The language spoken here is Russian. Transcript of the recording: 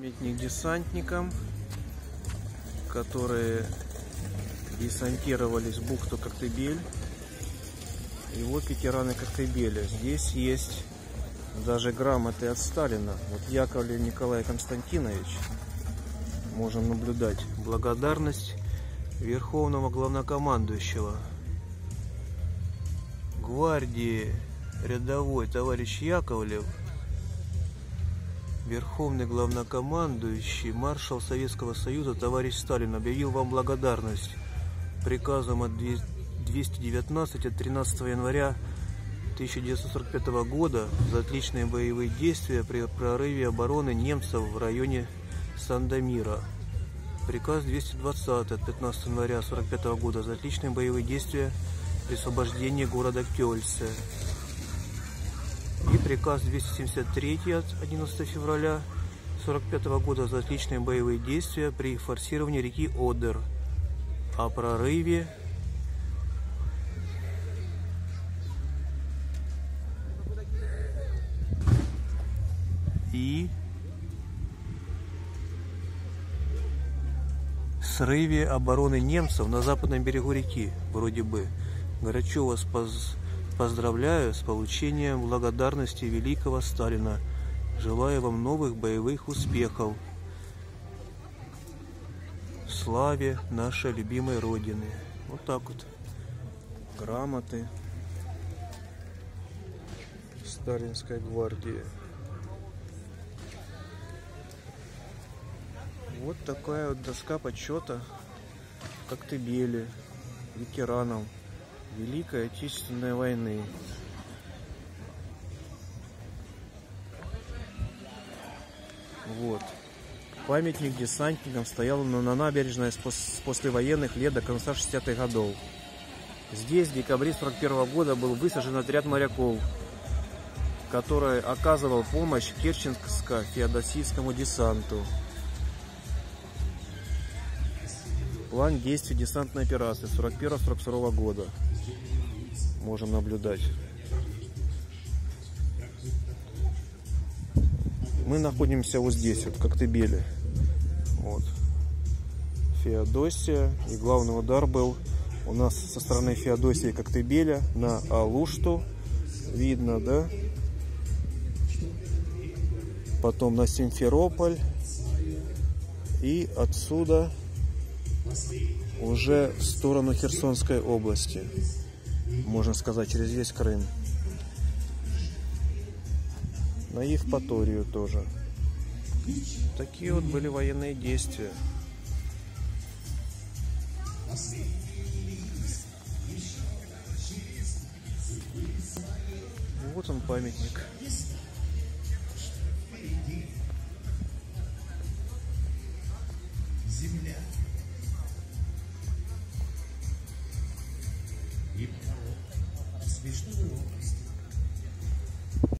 Памятник десантникам, которые десантировались в бухту Коктебель. И вот ветераны Коктебеля. Здесь есть даже грамоты от Сталина. Вот Яковлев Николай Константинович. Можем наблюдать. Благодарность Верховного Главнокомандующего. Гвардии рядовой товарищ Яковлев – Верховный главнокомандующий, маршал Советского Союза товарищ Сталин объявил вам благодарность приказом от 219 от 13 января 1945 года за отличные боевые действия при прорыве обороны немцев в районе Сандомира. Приказ 220 от 15 января 1945 года за отличные боевые действия при освобождении города Кёльце и приказ 273 от 11 февраля 1945 года за отличные боевые действия при форсировании реки Одер о прорыве и срыве обороны немцев на западном берегу реки, вроде бы. Горячо вас поз Поздравляю с получением благодарности великого Сталина. Желаю вам новых боевых успехов. Славе нашей любимой Родины. Вот так вот. Грамоты. Сталинской гвардии. Вот такая вот доска почета Коктебеле ветеранам Великой Отечественной войны. Вот. Памятник десантникам стоял на набережной с послевоенных лет до конца 60-х годов. Здесь в декабре 41 года был высажен отряд моряков, который оказывал помощь Керченско-Феодосийскому десанту. План действий десантной операции 41-42 года можем наблюдать. Мы находимся вот здесь, вот, в Коктебеле. Вот. Феодосия. И главный удар был у нас со стороны Феодосии и Коктебеля на Алушту. Видно, да? Потом на Симферополь. И отсюда уже в сторону Херсонской области можно сказать, через весь Крым. На Евпаторию тоже. Такие вот были военные действия. Вот он памятник. Gib Karo, das Wichtige Lob ist